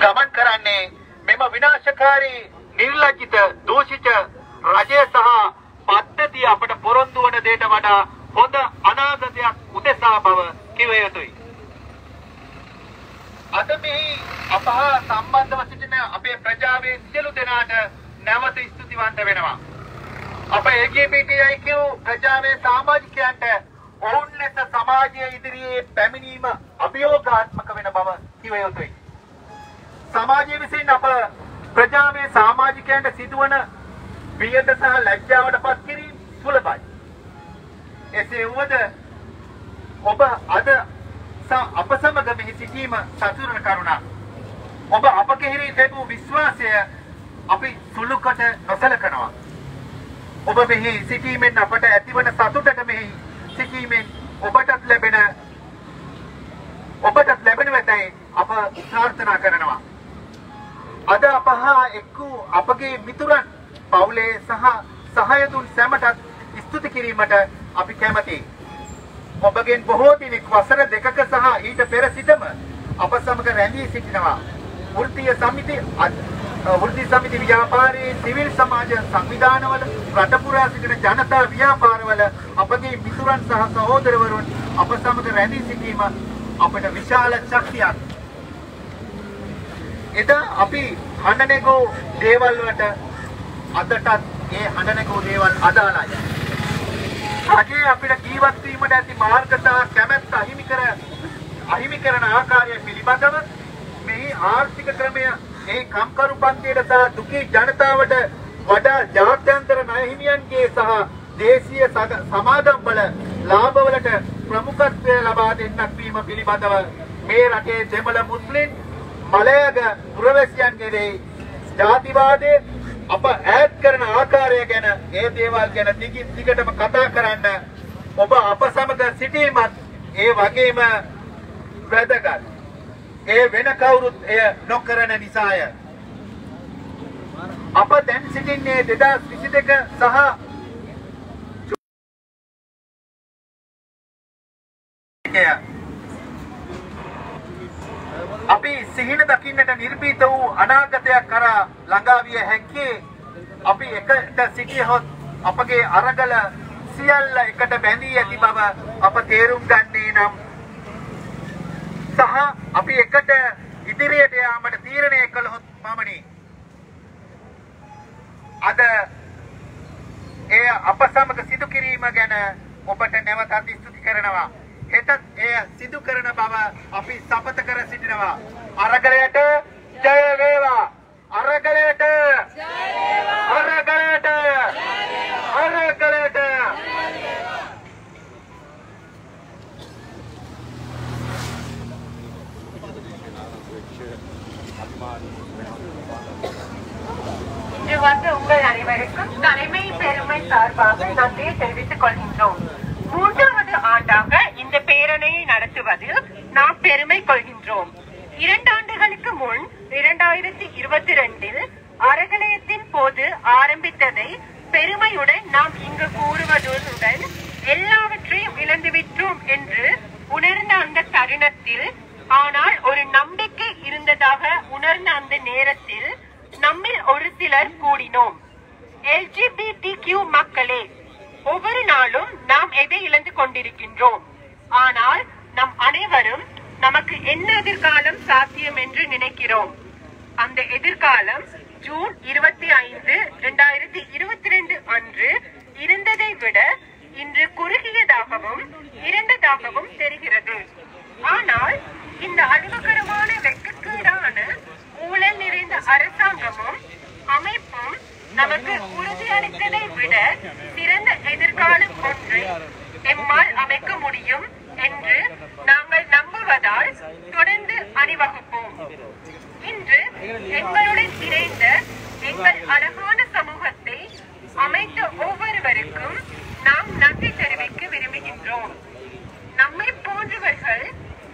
ගමන් කරන්නේ මෙම විනාශකාරී නිර්ලජ්ජිත දූෂිත රජය සහ පද්ධතිය අපට පොරොන්දු වන දේට වඩා හොඳ අනාගතයක් උදෙසා බව කිව යුතුයි. අද මෙහි අප හා සම්බන්ධව සිටින අපේ ප්‍රජාවේ සියලු දෙනාට නැවත ස්තුතිවන්ත වෙනවා. අප LGBTIQ ප්‍රජාවේ සමාජිකයන්ට ඔවුන් ලෙස සමාජය ඉදිරියේ පැමිණීම අභියෝගාත්මක වෙන බව කිව යුතුයි. සමාජය විසින් අප ප්‍රජාවේ සමාජිකයන්ට සිදුවන බියද සහ ලැජ්ජාවට පත් කිරීම සුලභයි. එසේ වුවද ඔබ අද ස- අප සමග මෙහි සිටීම සතුරන කරුණක්. ඔබ අප කෙරෙහි තිබූ විශ්වාසය අපි සුළුකොට නොසලකනවා. ඔබ මෙහි සිටීමෙන් අපට ඇතිවන සතුටට මෙහි සිටීමෙන් ඔබටත් ලැබෙන ඔබටත් ලැබෙන වෙතයි අප ප්‍රාර්ථනා කරනවා. අද අප හා එක් වූ අපගේ මිතුරන් පවුලේ සහ සහාය දුන් සැමටත් ස්තුති කිරීමට අපි කැමැතියි. ඔබගෙන් බොහෝ දිනෙක වසර දෙකක සහ ඊට පෙර සිටම අප සමග රැඳී සිටිනවා. වෘත්තීය සමිති අද- වෘත්තීය සමිති ව්‍යාපාරයේ සිවිල් සමාජ සංවිධානවල රට පුරා සිටින ජනතා ව්‍යාපාරවල අපගේ මිතුරන් සහ සහෝදරවරුන් අප සමග රැඳී සිටීම අපට විශාල ශක්තියක්. එදා අපි හඬනගෝ දේවල් වලට අදටත් ඒ හඬනගෝ දේවල් අදාළයි. රජයේ අපිට ජීවත් වීමට ඇති මාර්ග සහ කැමැත්ත අහිමි කර අහිමි කරන ආකාරය පිළිබඳව මෙහි ආර්ථික ක්‍රමය ඒ කම්කරු පන්තියට සහ දුකී ජනතාවට වඩා ජාත්‍යන්තර ණය හිමියන්ගේ සහ දේශීය සග- සමාගම්වල ලාභවලට ප්‍රමුඛත්වය ලබා දෙන්නක් වීම පිළිබඳව මේ රටේ දෙමළ මුස්ලිම් මලයග පුරවැසියන් කෙරෙහි ජාතිවාදයේ අප ඈත් කරන ආකාරය ගැන ඒ දේවල් ගැන දිගින් දිගටම කතා කරන්න ඔබ අප සමග සිටීමත් ඒ වගේම වැදගත්. ඒ වෙන කවුරුත් එය නොකරන නිසාය. අප දැන් සිටින්නේ 2022 සහ අනාගතයක් කරා ළඟා විය හැක්කේ අපි එකට සිටියහොත් අපගේ අරගල සියල්ල එකට බැඳී ඇති බව අප තේරුම් ගන්නේ නම් සහ අපි එකට ඉදිරියට යාමට තීරණය කළහොත් පමණි. අද එය අප සමග සිදු කිරීම ගැන ඔබට නැවතත් ස්තුති කරනවා. හෙටත් එය සිදු කරන බව අපි සපත කර සිටිනවා. අරගලයට ஜெயவேவா. அரக்கலேட்டு அரக்கலேட்டு அரக்கலேட்டு இது வந்து உங்கள் அனைவருக்கும் தலைமை பெருமை சார்பாக நன்றியை தெரிவித்துக் கொள்கின்றோம். மூன்றாவது ஆண்டாக இந்த பேரணியை நடத்துவதில் நாம் பெருமை கொள்கின்றோம். இரண்டாம் ஆண்டுகளுக்கு முன் இரண்டாயிரத்தி இருபத்தி ரெண்டில் அறகலயத்தின் போது ஆரம்பித்ததை பெருமையுடன் நாம் இங்கு கூறுவதுடன் எல்லாவற்றையும் இழந்துவிட்டோம் என்று உணர்ந்த அந்த தருணத்தில் ஆனால் ஒரு நம்பிக்கை இருந்ததாக உணர்ந்த அந்த நேரத்தில் நம்மில் ஒரு சிலர் கூடினோம். எல்ஜிபிடி கியூ மக்களே ஒவ்வொரு நாளும் நாம் எதை இழந்து கொண்டிருக்கின்றோம்? ஆனால் நம் அனைவரும் நமக்கு என்ன எதிர்காலம் சாத்தியம் என்று நினைக்கிறோம். அந்த எதிர்காலம் ஜூன் இருபத்தி ஐந்து இரண்டாயிரத்தி இருபத்தி ரெண்டு அன்று இருந்ததை விட இன்று குறுகியதாகவும் இருண்டதாகவும் தெரிகிறது. ஆனால் இந்த அழிவுகரமான வெட்கக்கேடான ஊழல் நிறைந்த அரசாங்கமும் அமைப்பும் நமக்கு உறுதியளித்ததை விட சிறந்த எதிர்காலம் ஒன்றை எம்மால் அமைக்க முடியும் என்று நாங்கள் நம்புவதால் தொடர்ந்து அணிவகுப்போம் இன்று எங்களுடன் இணைந்த எங்கள் அழகான சமூகத்தை அமைத்த ஒவ்வொருவருக்கும் நாம் நன்றி தெரிவிக்க விரும்புகின்றோம் நம்மை போன்றவர்கள்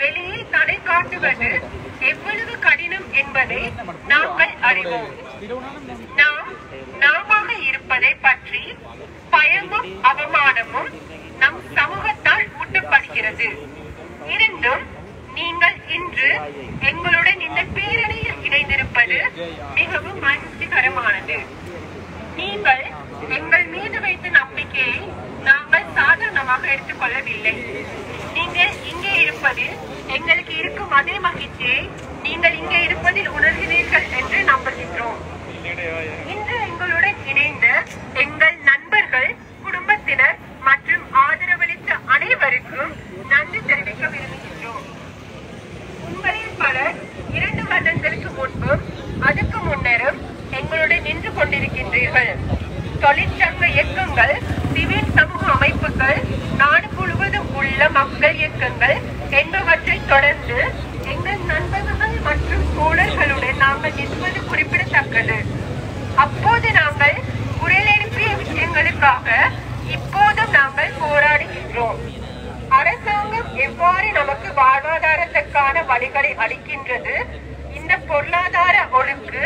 வெளியில் தடை காட்டுவது எவ்வளவு கடினம் என்பதை நாங்கள் அறிவோம். நாம் நாமாக இருப்பதை பற்றி பயமும் அவமானமும் நம் சமூகத்தால் ஊட்டப்படுகிறது இருந்தும் நீங்கள் இன்று எங்களுடன் இந்த பேரணியில் இணைந்திருப்பது மிகவும் மகிழ்ச்சிகரமானது. நீங்கள் எங்கள் மீது வைத்த நம்பிக்கையை நாங்கள் சாதாரணமாக எடுத்துக்கொள்ளவில்லை. நீங்கள் இங்கே இருப்பதில் எங்களுக்கு இருக்கும் அதே மகிழ்ச்சியை நீங்கள் இங்கே இருப்பதில் உணர்கிறீர்கள் என்று நம்புகின்றோம். இன்று எங்களுடன் இணைந்த எங்கள் நண்பர்கள் குடும்பத்தினர் மற்றும் ஆதரவளித்த அனைவருக்கும் நன்றி தெரிவிக்க விரும்புகின்றோம். உங்களில் பலர் இரண்டு வருடங்களுக்கு முன்பும் அதுக்கு முன்னரும் எங்களுடன் நின்று கொண்டிருக்கின்றீர்கள். தொழிற்சங்க இயக்கங்கள் சிவில் சமூக அமைப்புகள் நாடு முழுவதும் உள்ள மக்கள் இயக்கங்கள் என்பவற்றை தொடர்ந்து மற்றும் தோழர்களுடன் நாங்கள் நிற்பது குறிப்பிடத்தக்கது. அப்போது நாங்கள் குரல் எழுப்பிய விஷயங்களுக்காக இப்போதும் நாங்கள் போராடுகின்றோம். அரசாங்கம் எவ்வாறு நமக்கு வாழ்வாதாரத்துக்கான வழிகளை அளிக்கின்றது? இந்த பொருளாதார ஒழுங்கு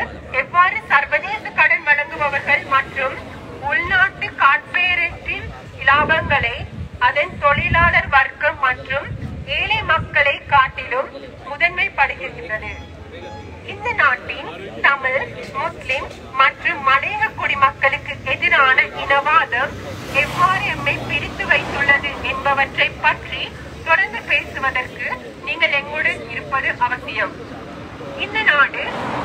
தொடர்ந்து நீங்கள் எங்களுடன் இருப்பது அவசியம். இந்த நாடு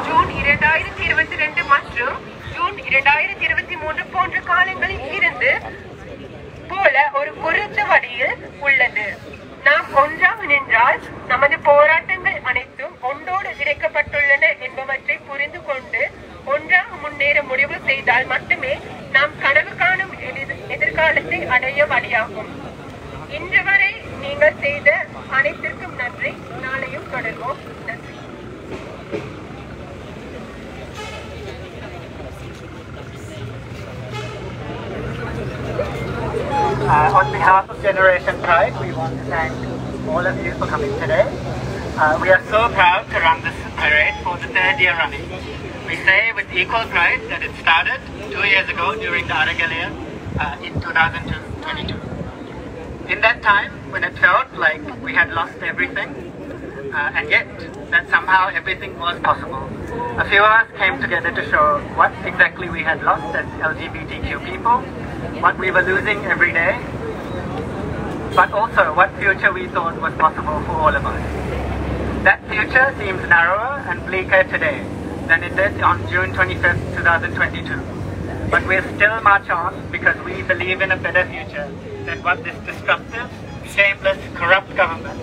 ஜூன் இரண்டாயிரத்தி இருபத்தி ரெண்டு மற்றும் ஜூன் இரண்டாயிரத்தி இருபத்தி மூன்று போன்ற காலங்களில் இருந்து போல ஒரு பொருத்த வழியில் உள்ளது. நாம் ஒன்றாக நின்றால் நமது போராட்டங்கள் அனைத்தும் ஒன்றோடு இணைக்கப்பட்டுள்ளன என்பவற்றை புரிந்து கொண்டு ஒன்றாக முன்னேற முடிவு செய்தால் மட்டுமே நாம் கனவு காணும் எதிர்காலத்தை அடைய வழியாகும். இன்று வரை நீங்கள் செய்த அனைத்திற்கும் நன்றி நாளையும் தொடர்வோம் நன்றி Uh, on behalf of Generation Pride, we want to thank all of you for coming today. Uh, we are so proud to run this parade for the third year running. We say with equal pride that it started two years ago during the Aragalia uh, in 2022. In that time, when it felt like we had lost everything, uh, and yet that somehow everything was possible. A few of us came together to show what exactly we had lost as LGBTQ people, what we were losing every day, but also what future we thought was possible for all of us. That future seems narrower and bleaker today than it did on June 25th, 2022. But we'll still march on because we believe in a better future than what this destructive, shameless, corrupt government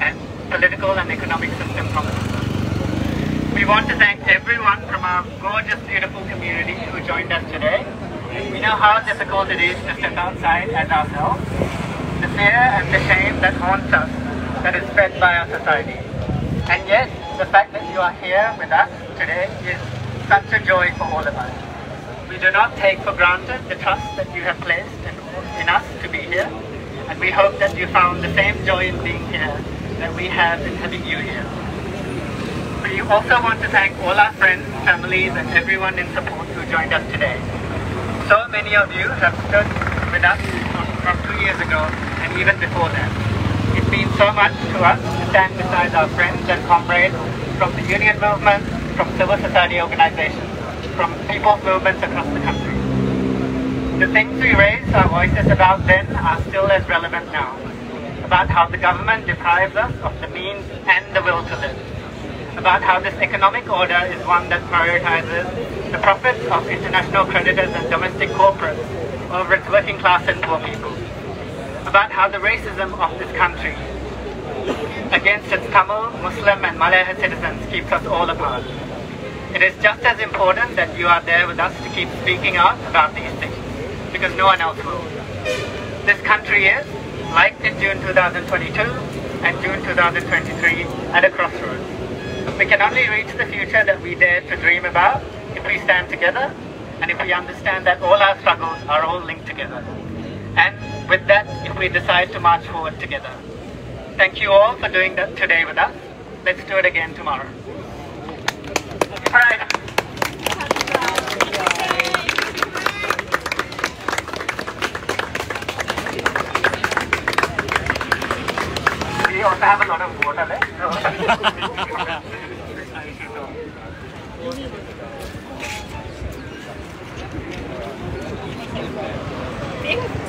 and political and economic system promises us. We want to thank everyone from our gorgeous, beautiful community who joined us today. We know how difficult it is to step outside as ourselves. The fear and the shame that haunts us, that is fed by our society. And yet, the fact that you are here with us today is such a joy for all of us. We do not take for granted the trust that you have placed in, in us to be here, and we hope that you found the same joy in being here that we have in having you here. We also want to thank all our friends, families, and everyone in support who joined us today. So many of you have stood with us from, from two years ago and even before that. It means so much to us to stand beside our friends and comrades from the union movement, from civil society organizations, from people's movements across the country. The things we raised our voices about then are still as relevant now. About how the government deprives us of the means and the will to live. About how this economic order is one that prioritizes the profits of international creditors and domestic corporates over its working class and poor people. About how the racism of this country against its Tamil, Muslim and Malayan citizens keeps us all apart. It is just as important that you are there with us to keep speaking out about these things, because no one else will. This country is, like in June 2022 and June 2023, at a crossroads. We can only reach the future that we dare to dream about if we stand together and if we understand that all our struggles are all linked together. And with that, if we decide to march forward together. Thank you all for doing that today with us. Let's do it again tomorrow. All right. Also have a lot of water there.